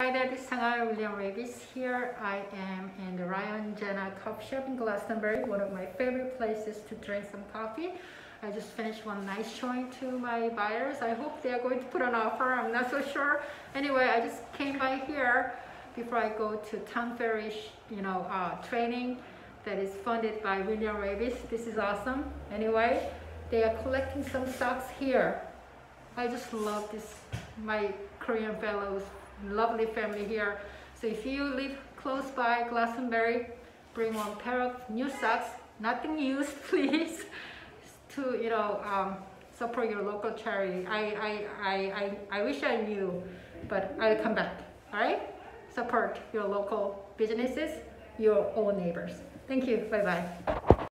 Hi there, this is Sangha William Raveis here. I am in the Ryan Jenna Coffee Shop in Glastonbury, one of my favorite places to drink some coffee. I just finished one nice showing to my buyers. I hope they are going to put an offer. I'm not so sure. Anyway, I just came by here before I go to Tom Ferry, you know, uh, training that is funded by William Raveis. This is awesome. Anyway, they are collecting some stocks here. I just love this, my Korean fellows lovely family here. So if you live close by Glastonbury, bring one pair of new socks, nothing used, please, to you know um, support your local charity. I, I, I, I, I wish I knew, but I'll come back. All right, support your local businesses, your own neighbors. Thank you. Bye bye.